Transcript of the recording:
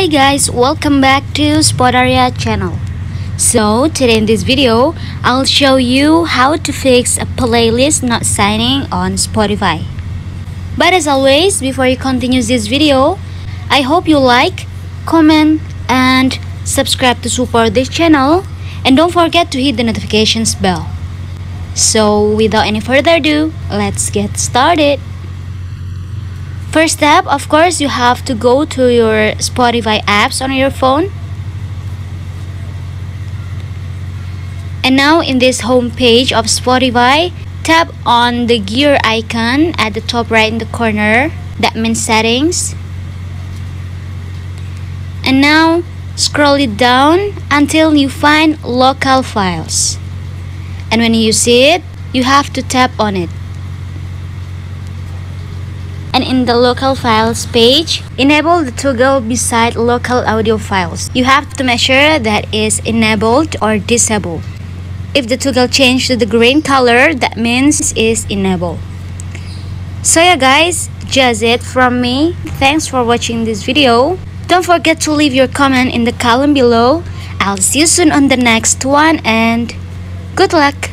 Hi guys, welcome back to Spotarya channel. So today in this video, I'll show you how to fix a playlist not syncing on Spotify. But as always, before you continue this video, I hope you like, comment, and subscribe to support this channel and don't forget to hit the notifications bell. So without any further ado, let's get started. First step, of course, you have to go to your Spotify apps on your phone. And now in this home page of Spotify, tap on the gear icon at the top right in the corner. That means settings. And now scroll it down until you find local files. And when you see it, you have to tap on it and in the local files page, enable the toggle beside local audio files. You have to make sure that is enabled or disabled. If the toggle change to the green color, that means is enabled. So yeah guys, just it from me. Thanks for watching this video. Don't forget to leave your comment in the column below. I'll see you soon on the next one and good luck!